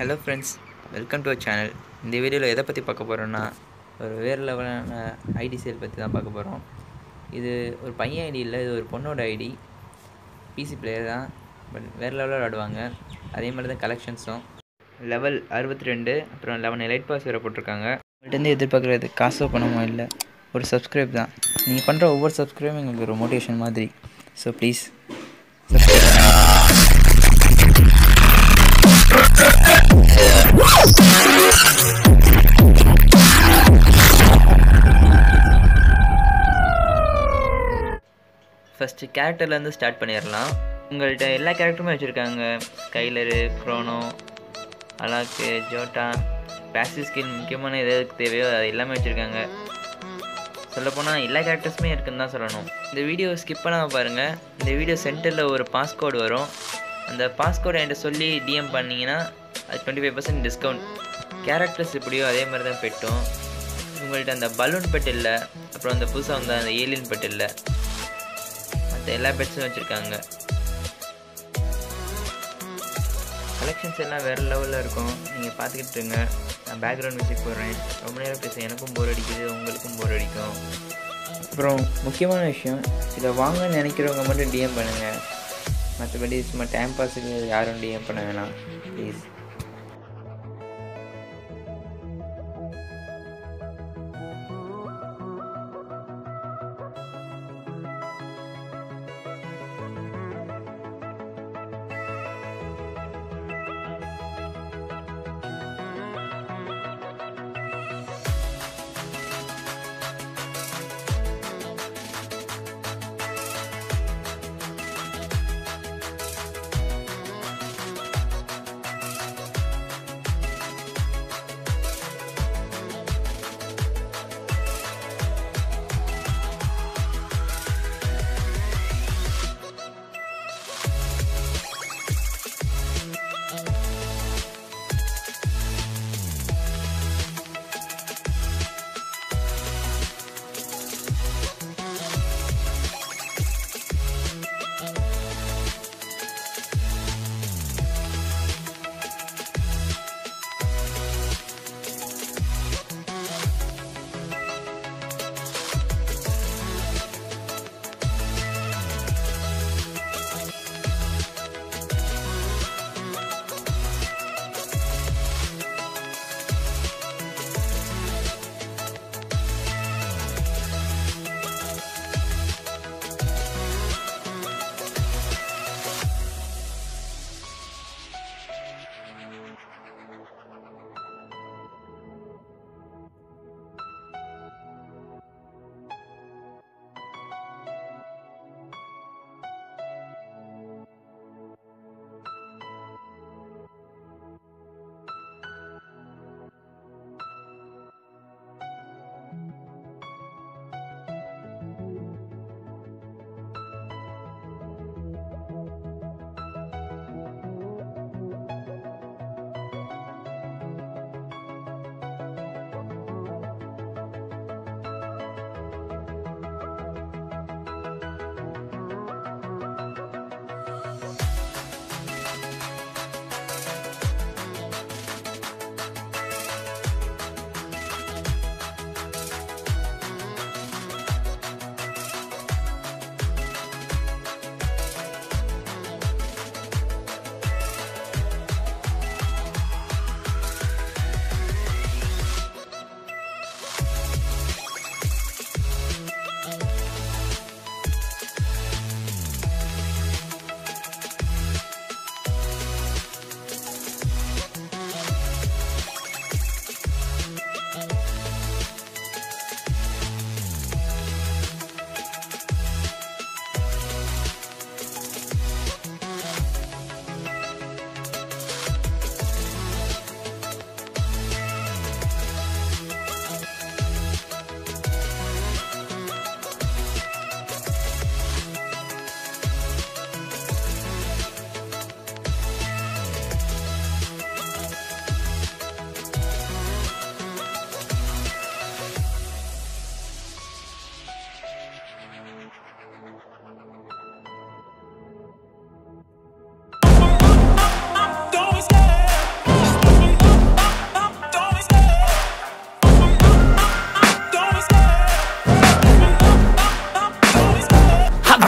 Hello friends welcome to channel இந்த வீடியோவில் எதை பற்றி பார்க்க போகிறோன்னா ஒரு வேறு லெவலான ஐடி சேல் பற்றி தான் பார்க்க போகிறோம் இது ஒரு பையன் ஐடி இல்லை இது ஒரு பொண்ணோட ஐடி பிசி பிளேயர் தான் பட் வேறு லெவலில் விளாடுவாங்க அதே மாதிரி தான் கலெக்ஷன்ஸும் லெவல் அறுபத்தி ரெண்டு அப்புறம் லெவன் லைட் பாஸ் வேறு போட்டிருக்காங்க. உங்கள்கிட்ட எதிர்பார்க்குறது காசோ பணமோ இல்லை ஒரு சப்ஸ்கிரைப் தான். நீங்கள் பண்ணுற ஒவ்வொரு சப்ஸ்கிரைபும் எங்களுக்கு ஒரு மோட்டிவேஷன் மாதிரி. ஸோ ப்ளீஸ் சப்ஸ்கிரைப் கேரக்டர்லேருந்து ஸ்டார்ட் பண்ணிடலாம் உங்கள்கிட்ட எல்லா கேரக்டருமே வச்சுருக்காங்க. கைலரு க்ரோனோ அலாக்கு ஜோட்டா பேசி ஸ்கில் முக்கியமான எதுக்கு தேவையோ அது எல்லாமே வச்சுருக்காங்க. சொல்லப்போனால் எல்லா கேரக்டர்ஸுமே இருக்குன்னு தான் சொல்லணும். இந்த வீடியோ ஸ்கிப் பண்ணாமல் பாருங்கள் இந்த வீடியோ சென்டரில் ஒரு பாஸ்கோடு வரும். அந்த பாஸ்கோடை என்கிட்ட சொல்லி டிஎம் பண்ணிங்கன்னா அது twenty five percent discount characters எப்படியோ அதே மாதிரி தான் பெட்டும். உங்கள்கிட்ட அந்த பலூன் பெட் இல்லை. அப்புறம் அந்த புதுசாக வந்த அந்த ஏலியன் பெட் இல்லை. மற்ற எல்லா பெட்ஸும் வச்சுருக்காங்க. கலெக்ஷன்ஸ் எல்லாம் வேறு லெவலில் இருக்கும். நீங்கள் பார்த்துக்கிட்டு இருங்க. நான் பேக்ரவுண்ட் மியூசிக் போடுறேன். ரொம்ப நேரம் பேச எனக்கும் போர் அடிக்குது. உங்களுக்கும் போர் அடிக்கும். அப்புறம் முக்கியமான விஷயம் இதை வாங்கன்னு நினைக்கிறவங்க மட்டும் டிஎம் பண்ணுங்கள் மற்றபடி சும்மா டைம் பாஸுக்கு யாரும் டிஎம் பண்ண வேணாம். Please